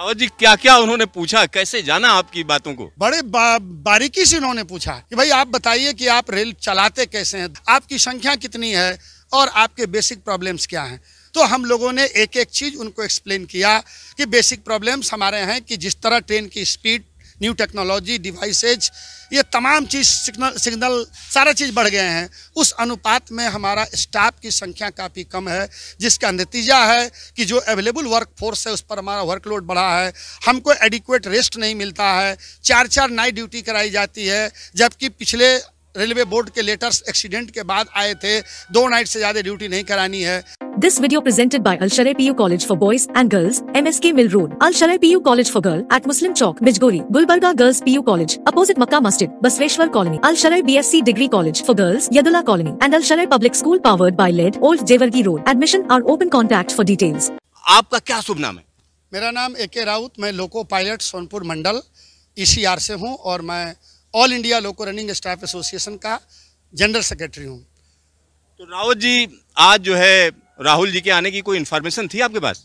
रावत जी क्या क्या उन्होंने पूछा? कैसे जाना आपकी बातों को? बड़े बा, बारीकी से उन्होंने पूछा कि भाई आप बताइए कि आप रेल चलाते कैसे हैं? आपकी संख्या कितनी है? और आपके बेसिक प्रॉब्लम्स क्या हैं? तो हम लोगों ने एक एक चीज़ उनको एक्सप्लेन किया कि बेसिक प्रॉब्लम्स हमारे हैं कि जिस तरह ट्रेन की स्पीड न्यू टेक्नोलॉजी डिवाइसेज ये तमाम चीज़ सिग्नल सिग्नल सारा चीज़ बढ़ गए हैं। उस अनुपात में हमारा स्टाफ की संख्या काफ़ी कम है, जिसका नतीजा है कि जो अवेलेबल वर्क फोर्स है, उस पर हमारा वर्कलोड बढ़ा है। हमको एडिक्वेट रेस्ट नहीं मिलता है। चार चार नाइट ड्यूटी कराई जाती है, जबकि पिछले रेलवे बोर्ड के लेटर्स एक्सीडेंट के बाद आए थे, दो नाइट से ज़्यादा ड्यूटी नहीं करानी है। This video presented by Al Sharai PU College for Boys and Girls, MSK Mill Road, Al Sharai PU College for Girl at Muslim Chowk, Bijgori, Gulbarga Girls PU College, opposite Makkah Masjid, Basveshwar Colony, Al Sharai BSc Degree College for Girls, Yadula Colony, and Al Sharai Public School powered by LED, Old Jewargi Road. Admission are open contact for details. आपका क्या शुभ नाम है मेरा नाम ए K Raut मैं loco pilot Sonpur मंडल ECR से हूँ और मैं all India loco running staff association का जनरल सेक्रेटरी हूँ तो रावत जी आज जो है राहुल जी के आने की कोई इन्फॉर्मेशन थी आपके पास?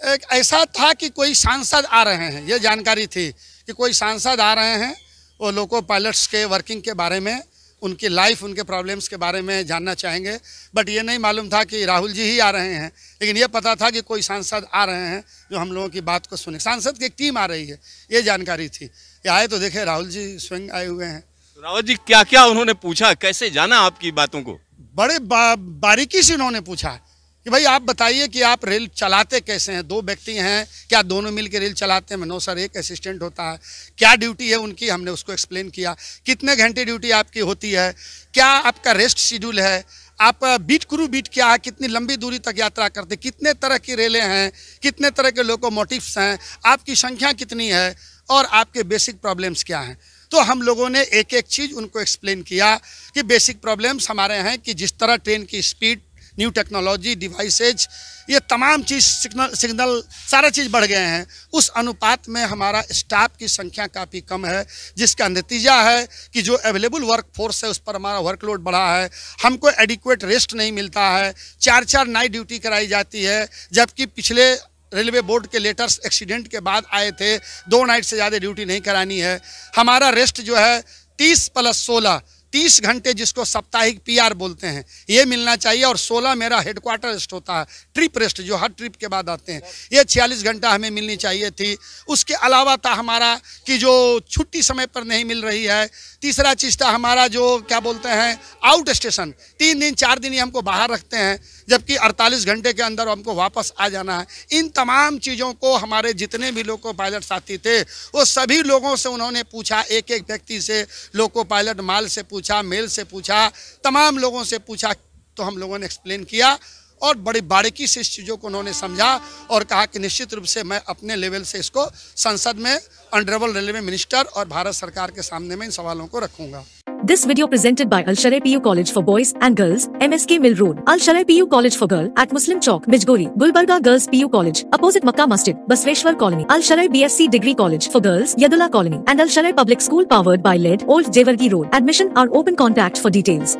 एक ऐसा था कि कोई सांसद आ रहे हैं ये जानकारी थी कि कोई सांसद आ रहे हैं वो लोको पायलट्स के वर्किंग के बारे में उनकी लाइफ उनके प्रॉब्लम्स के बारे में जानना चाहेंगे। बट ये नहीं मालूम था कि राहुल जी ही आ रहे हैं। लेकिन ये पता था कि कोई सांसद आ रहे हैं जो हम लोगों की बात को सुने। सांसद की एक टीम आ रही है ये जानकारी थी। ये आए तो देखे राहुल जी स्वयं आए हुए हैं। रावत जी क्या क्या उन्होंने पूछा? कैसे जाना आपकी बातों को? बड़े बा, बारीकी से उन्होंने पूछा। कि भाई आप बताइए कि आप रेल चलाते कैसे हैं? दो व्यक्ति हैं, क्या दोनों मिल के रेल चलाते हैं? नो सर, एक असिस्टेंट होता है। क्या ड्यूटी है उनकी? हमने उसको एक्सप्लेन किया। कितने घंटे ड्यूटी आपकी होती है? क्या आपका रेस्ट शेड्यूल है? आप बीट क्रू बीट क्या है? कितनी लंबी दूरी तक यात्रा करते कितने तरह की रेलें हैं? कितने तरह के लोकोमोटिव्स हैं? आपकी संख्या कितनी है? और आपके बेसिक प्रॉब्लम्स क्या हैं? तो हम लोगों ने एक एक चीज़ उनको एक्सप्लेन किया कि बेसिक प्रॉब्लम्स हमारे हैं कि जिस तरह ट्रेन की स्पीड न्यू टेक्नोलॉजी, डिवाइसेज, ये तमाम चीज़ सिग्नल सिग्नल सारा चीज़ बढ़ गए हैं। उस अनुपात में हमारा स्टाफ की संख्या काफ़ी कम है, जिसका नतीजा है कि जो अवेलेबल वर्क फोर्स है, उस पर हमारा वर्कलोड बढ़ा है। हमको एडिक्वेट रेस्ट नहीं मिलता है। चार चार नाइट ड्यूटी कराई जाती है, जबकि पिछले रेलवे बोर्ड के लेटर्स एक्सीडेंट के बाद आए थे, दो नाइट से ज़्यादा ड्यूटी नहीं करानी है। हमारा रेस्ट जो है, तीस प्लस सोलह तीस घंटे जिसको साप्ताहिक पीआर बोलते हैं, ये मिलना चाहिए और सोलह मेरा हेडक्वार्टर रेस्ट होता है ट्रिप रेस्ट जो हर ट्रिप के बाद आते हैं, ये छियालीस घंटा हमें मिलनी चाहिए थी। उसके अलावा था हमारा कि जो छुट्टी समय पर नहीं मिल रही है, तीसरा चीज़ था हमारा जो क्या बोलते हैं आउट स्टेशन तीन दिन, चार दिन ही हमको बाहर रखते हैं जबकि 48 घंटे के अंदर हमको वापस आ जाना है। इन तमाम चीज़ों को हमारे जितने भी लोको पायलट साथी थे, वो सभी लोगों से उन्होंने पूछा एक एक व्यक्ति से लोको पायलट माल से पूछा, मेल से पूछा, तमाम लोगों से पूछा तो हम लोगों ने एक्सप्लेन किया और बड़ी बारीकी से इस चीज़ों को उन्होंने समझा और कहा कि निश्चित रूप से मैं अपने लेवल से इसको संसद में ऑनरेबल रेलवे मिनिस्टर और भारत सरकार के सामने में इन सवालों को रखूँगा। This video presented by Al Sharai PU College for Boys and Girls, MSK Mill Road, Al Sharai PU College for Girl at Muslim Chowk, Bijgori, Gulbarga Girls PU College, opposite Makkah Masjid, Basveshwar Colony, Al Sharai BSc Degree College for Girls, Yadula Colony, and Al Sharai Public School powered by LED, Old Jewargi Road. Admission are open contact for details.